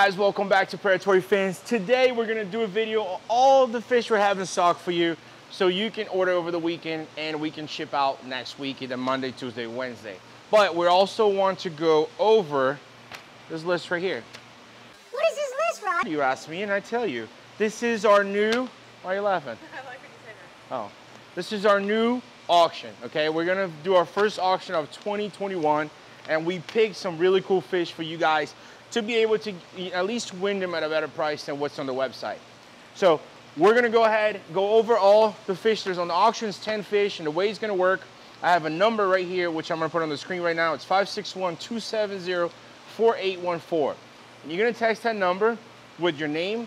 Hey guys, welcome back to Predatory Fins. Today we're gonna do a video on all the fish we're having stock for you so you can order over the weekend and we can ship out next week, either Monday, Tuesday, Wednesday. But we also want to go over this list right here. What is this list, Rod? You ask me and I tell you. This is our new, why are you laughing? I like when you say that. Oh, this is our new auction, okay? We're gonna do our first auction of 2021 and we picked some really cool fish for you guys to be able to at least win them at a better price than what's on the website. So we're gonna go ahead, go over all the fish. There's on the auctions 10 fish and the way it's gonna work, I have a number right here, which I'm gonna put on the screen right now. It's 561-270-4814. And you're gonna text that number with your name,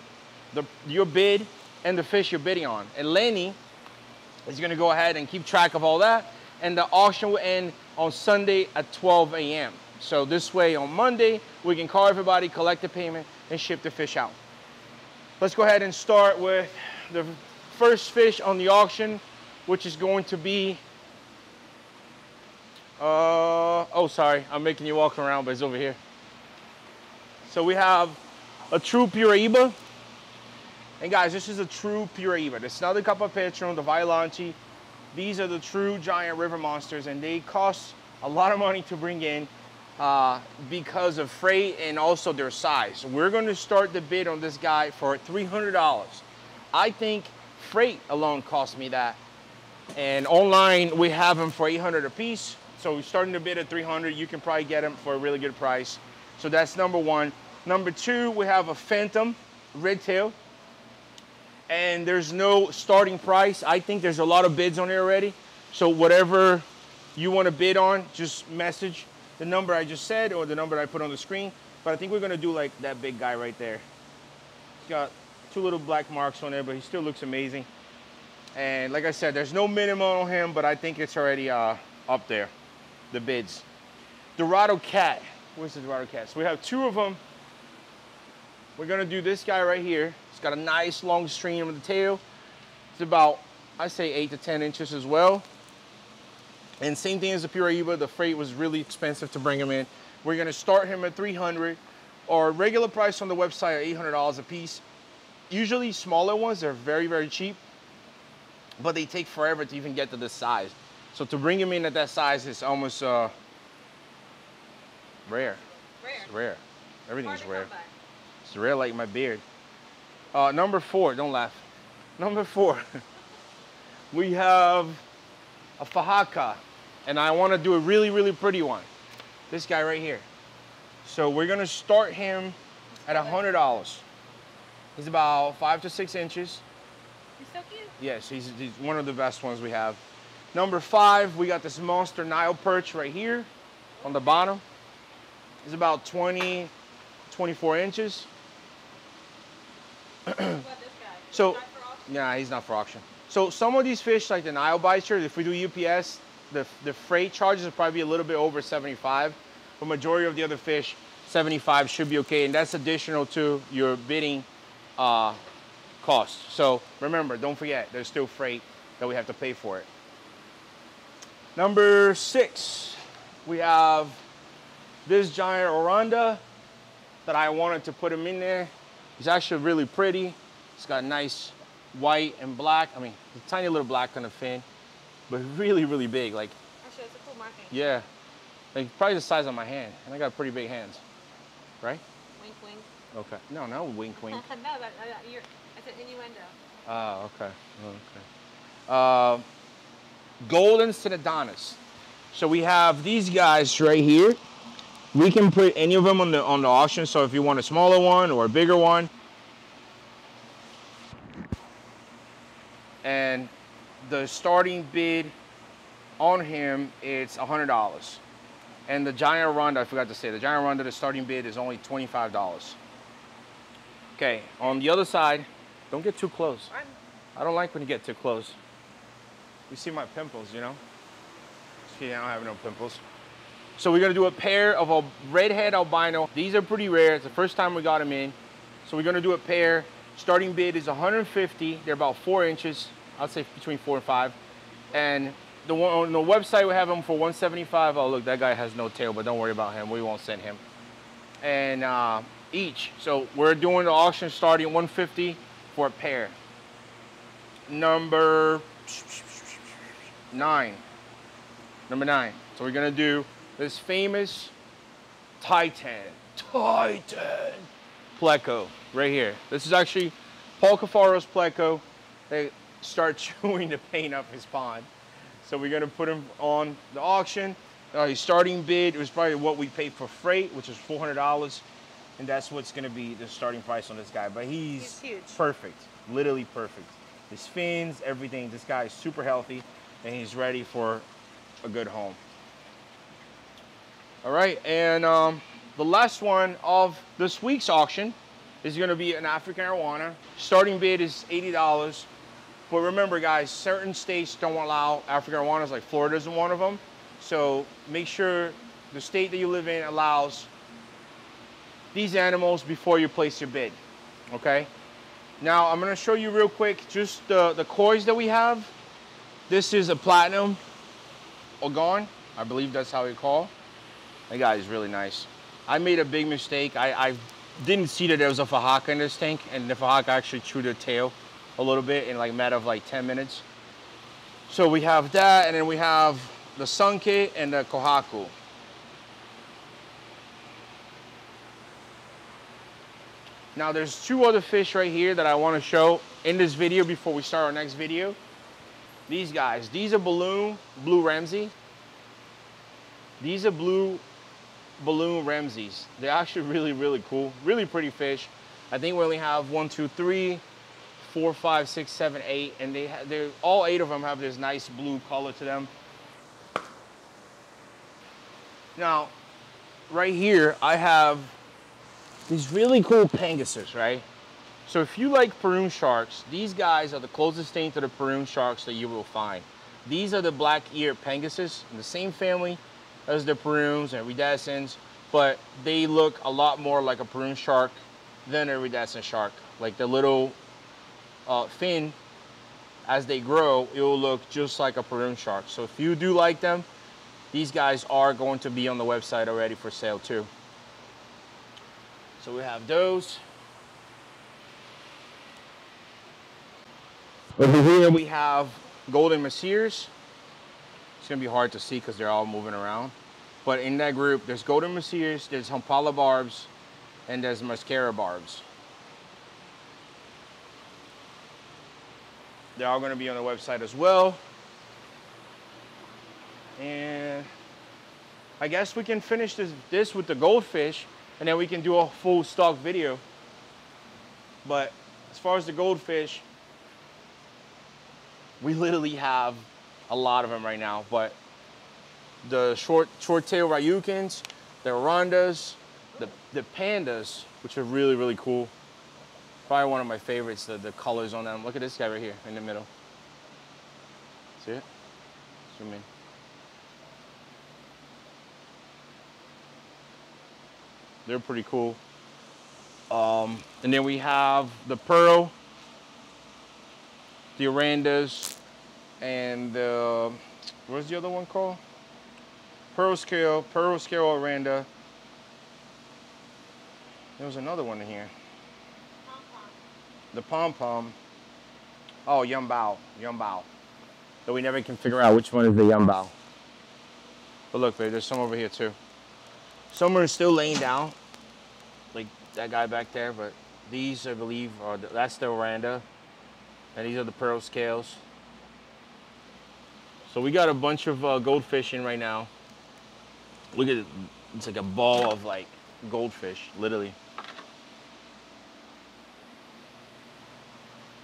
the, your bid, and the fish you're bidding on. And Lenny is gonna go ahead and keep track of all that. And the auction will end on Sunday at 12 a.m. So this way on Monday, we can call everybody, collect the payment, and ship the fish out. Let's go ahead and start with the first fish on the auction, which is going to be, uh, oh, sorry, I'm making you walk around, but it's over here. So we have a true Piraiba. And guys, this is a true Piraiba. This is not the Capapretum, the Vaillanti. These are the true giant river monsters, and they cost a lot of money to bring in uh, because of freight and also their size. We're going to start the bid on this guy for $300. I think freight alone cost me that. And online, we have them for 800 a piece. So we're starting to bid at 300. You can probably get them for a really good price. So that's number one. Number two, we have a Phantom Red Tail. And there's no starting price. I think there's a lot of bids on there already. So whatever you want to bid on, just message the number I just said or the number I put on the screen. But I think we're gonna do like that big guy right there. He's got two little black marks on there, but he still looks amazing. And like I said, there's no minimum on him, but I think it's already uh, up there, the bids. Dorado Cat, where's the Dorado Cat? So we have two of them. We're gonna do this guy right here. It's got a nice long stream of the tail. It's about, I say eight to 10 inches as well. And same thing as the Piraiba, the freight was really expensive to bring him in. We're gonna start him at 300 or regular price on the website at $800 a piece. Usually smaller ones, they're very, very cheap, but they take forever to even get to this size. So to bring him in at that size is almost uh, rare. Rare. It's rare. Everything's rare. It's rare like my beard. Uh, number four, don't laugh. Number four, we have a Fahaka, and I want to do a really, really pretty one. This guy right here. So we're gonna start him at $100. He's about five to six inches. He's so cute. Yes, he's, he's one of the best ones we have. Number five, we got this monster Nile perch right here on the bottom. He's about 20, 24 inches. What about this guy? So-? Yeah, he's not for auction. So some of these fish, like the Nile Bicher, if we do UPS, the, the freight charges will probably be a little bit over 75. But majority of the other fish, 75 should be okay. And that's additional to your bidding uh, cost. So remember, don't forget, there's still freight that we have to pay for it. Number six, we have this giant Oranda that I wanted to put him in there. He's actually really pretty. He's got nice white and black. I mean, a tiny little black on the fin, but really, really big. Like, Actually, it's a cool marking. yeah, like probably the size of my hand. And I got pretty big hands, right? Wink, wink. Okay. No, no, wink, wink. no, that, that, you're, it's an innuendo. Ah, okay. Okay. Uh, golden Synodontis. So we have these guys right here. We can put any of them on the on the auction. So if you want a smaller one or a bigger one, and the starting bid on him it's hundred dollars. And the giant Ronda, I forgot to say, the giant Ronda, the starting bid is only twenty-five dollars. Okay, on the other side, don't get too close. I'm, I don't like when you get too close. You see my pimples, you know? See, I don't have no pimples. So we're gonna do a pair of a redhead albino. These are pretty rare. It's the first time we got them in. So we're gonna do a pair. Starting bid is 150. They're about four inches. I'd say between four and five. And the one on the website we have them for 175. Oh look, that guy has no tail, but don't worry about him. We won't send him. And uh, each. So we're doing the auction starting 150 for a pair. Number nine. Number nine. So we're gonna do this famous Titan. Titan. Pleco, right here. This is actually Paul Cuffaro's Pleco. They start chewing the paint up his pond. So we're gonna put him on the auction. Uh, his starting bid was probably what we paid for freight, which is $400. And that's what's gonna be the starting price on this guy. But he's, He's perfect, literally perfect. His fins, everything. This guy is super healthy and he's ready for a good home. All right, and um, the last one of this week's auction is gonna be an African arowana. Starting bid is $80. But remember guys, certain states don't allow African arowanas, like Florida isn't one of them. So make sure the state that you live in allows these animals before you place your bid, okay? Now I'm gonna show you real quick just the, the coys that we have. This is a platinum Ogon, I believe that's how we call. That guy is really nice. I made a big mistake. I, I didn't see that there was a Fahaka in this tank and the Fahaka actually chewed the tail a little bit in like a matter of like 10 minutes. So we have that and then we have the Sanke and the Kohaku. Now there's two other fish right here that I want to show in this video before we start our next video. These guys, these are balloon, blue Ramsey. These are blue balloon Ramses. They're actually really, really cool. Really pretty fish. I think we only have one, two, three, four, five, six, seven, eight, and they they all eight of them have this nice blue color to them. Now, right here, I have these really cool Pangasius, right? So if you like Paroon sharks, these guys are the closest thing to the Paroon sharks that you will find. These are the black ear Pangasius in the same family as the Paroons and iridescents, but they look a lot more like a Paroon shark than a iridescent shark. Like the little uh, fin, as they grow, it will look just like a Paroon shark. So if you do like them, these guys are going to be on the website already for sale too. So we have those. Over here we have golden messiers. It's gonna be hard to see because they're all moving around. But in that group, there's golden messiers, there's Hampala barbs, and there's mascara barbs. They're all gonna be on the website as well. And I guess we can finish this, this with the goldfish and then we can do a full stock video. But as far as the goldfish, we literally have a lot of them right now. But the short short tail Ryukins, the Orandas, the, the pandas, which are really, really cool. Probably one of my favorites, the, the colors on them. Look at this guy right here in the middle. See it? Zoom in. They're pretty cool. Um, and then we have the Pearl, the Orandas, and the, what's the other one called? Pearl Scale, Pearl Scale Oranda. There was another one in here. The Pom Pom. Oh, Yumbao, Yumbao. But we never can figure out which one is the Yumbao. But look, babe, there's some over here too. Some are still laying down, like that guy back there, but these, I believe, are the, that's the Oranda, and these are the pearl scales. So we got a bunch of uh, goldfish in right now. Look at it, it's like a ball of like goldfish, literally.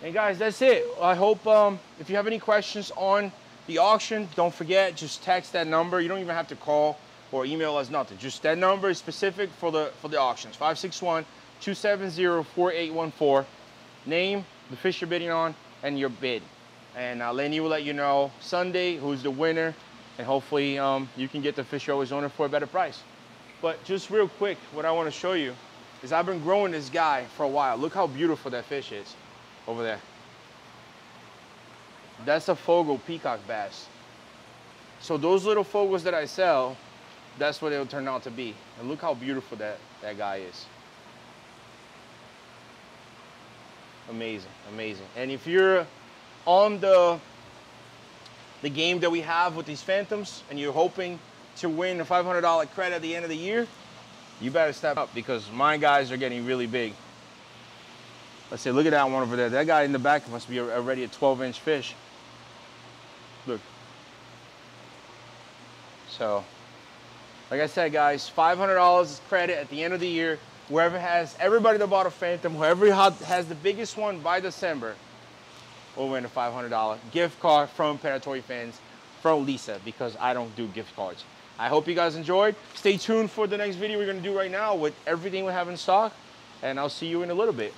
And guys, that's it. I hope um, if you have any questions on the auction, don't forget, just text that number. You don't even have to call or email us nothing. Just that number is specific for the for the auctions. 561-270-4814. Name, the fish you're bidding on, and your bid. And uh, Lenny will let you know Sunday who's the winner, and hopefully um, you can get the fish you always owner for a better price. But just real quick, what I want to show you is I've been growing this guy for a while. Look how beautiful that fish is over there. That's a Fogo peacock bass. So those little Fogos that I sell, that's what it'll turn out to be. And look how beautiful that, that guy is. Amazing, amazing. And if you're on the the game that we have with these Phantoms and you're hoping to win a $500 credit at the end of the year, you better step up because my guys are getting really big. Let's say, look at that one over there. That guy in the back must be already a 12 inch fish. Look. So, like I said, guys, $500 is credit at the end of the year. Whoever has, everybody that bought a Phantom, whoever has the biggest one by December will win a $500 gift card from Predatory Fins from Lisa because I don't do gift cards. I hope you guys enjoyed. Stay tuned for the next video we're gonna do right now with everything we have in stock and I'll see you in a little bit.